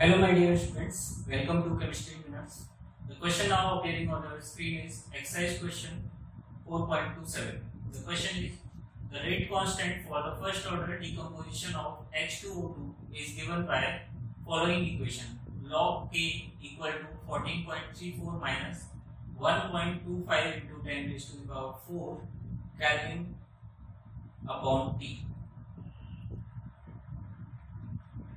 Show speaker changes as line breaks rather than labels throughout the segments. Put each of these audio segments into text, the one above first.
Hello my dear students, welcome to Chemistry Minutes. The question now appearing on our screen is exercise question 4.27. The question is the rate constant for the first order decomposition of H2O2 is given by following equation log K equal to 14.34 minus 1.25 into 10 raised to the power 4 Kelvin upon T.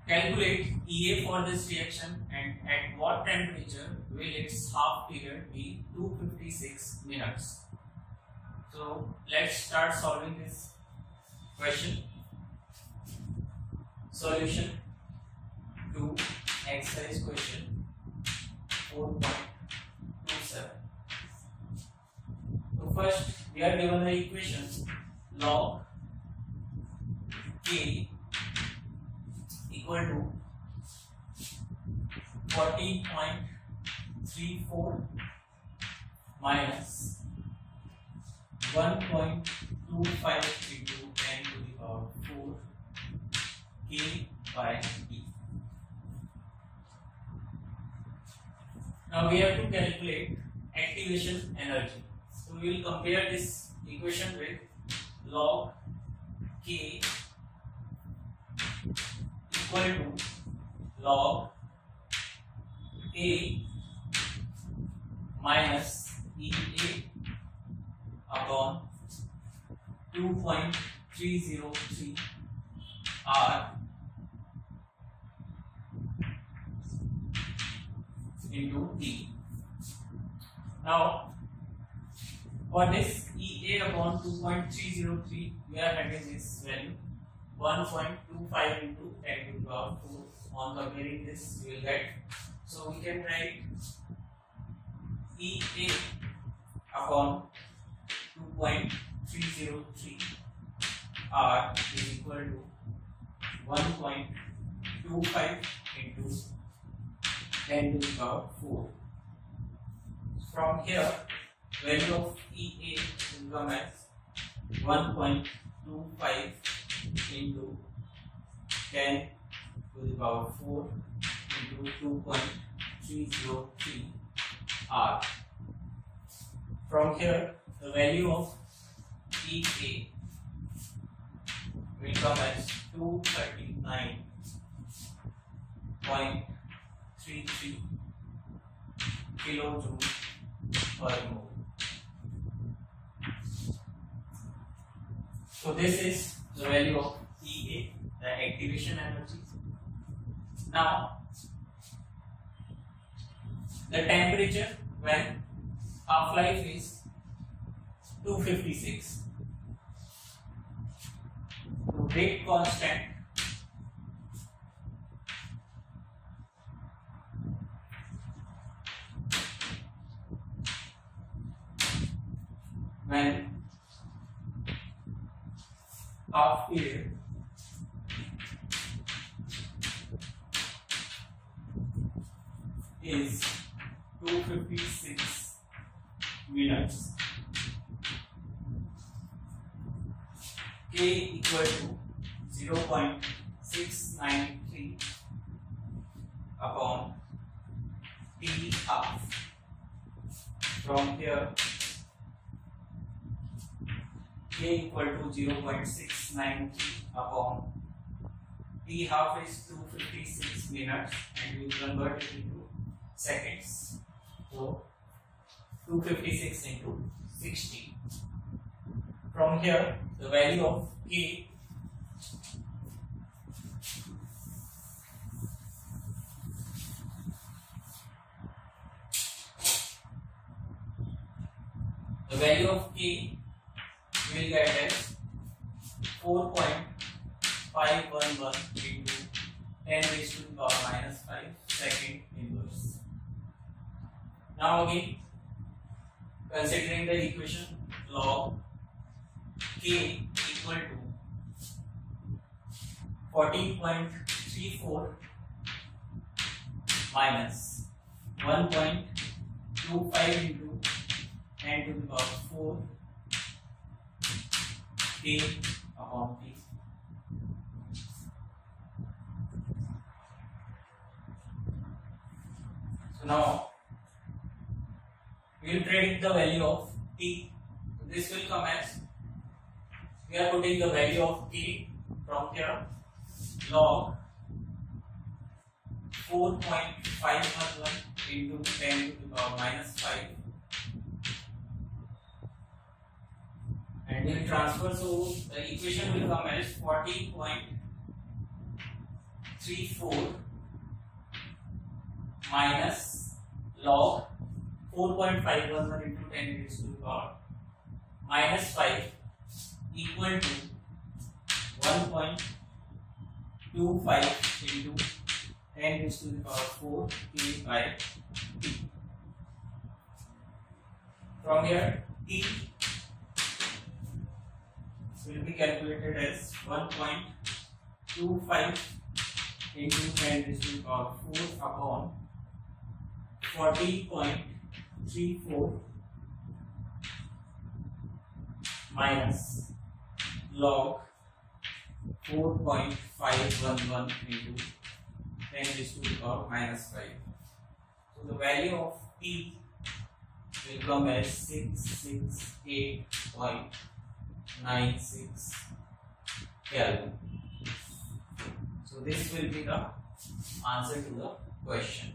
Calculate EA for this reaction and at what temperature will its half period be 256 minutes. So let's start solving this question. Solution to exercise question 4.27. So first we are given the equation log K equal to 40.34 minus 1.25 into 10 to the power 4 k by d. Now we have to calculate activation energy. So we will compare this equation with log k equal to log A minus EA upon 2.303 R. Into T. Now, for this EA upon 2.303, we are having this value 1.25 into 10 to the power 4. On comparing this, we will get. So we can write EA upon 2.303 R is equal to 1.25 into 10 to the power 4. From here, value of EA will come as 1.25 into 10 to the power 4 into 2.303 R. From here, the value of EA will come as 239.33 kilojoule per mole. So this is the value of EA, the activation energy. Now, the temperature when half life is 256. So rate constant when half period is 256 minutes k equal to 0.693 upon t half. From here k equal to 0.693 upon uh, t half is 256 minutes and we convert it into seconds. So 256 into 60. From here, the value of k the value of k will get as 4.511 into 10 raised to the power minus 5 second inverse. Now again, considering the equation log k equal to 14.34 minus 1.25 into 10 to the power 4 k t. So now we will predict the value of t. So this will come as we are putting the value of t from here log 4.511 into 10 to the power minus 5 then transfer so the equation will come as 40.34 minus log 4.511 into 10 raised to the power minus 5 equal to 1.25 into 10 raised to the power 4 k by t. From here, t will be calculated as 1.25 into 10 raised to the power 4 upon 40.34 minus log 4.511 into 10 raised to the power minus 5. So the value of T will come as 668.96 Kelvin. So this will be the answer to the question.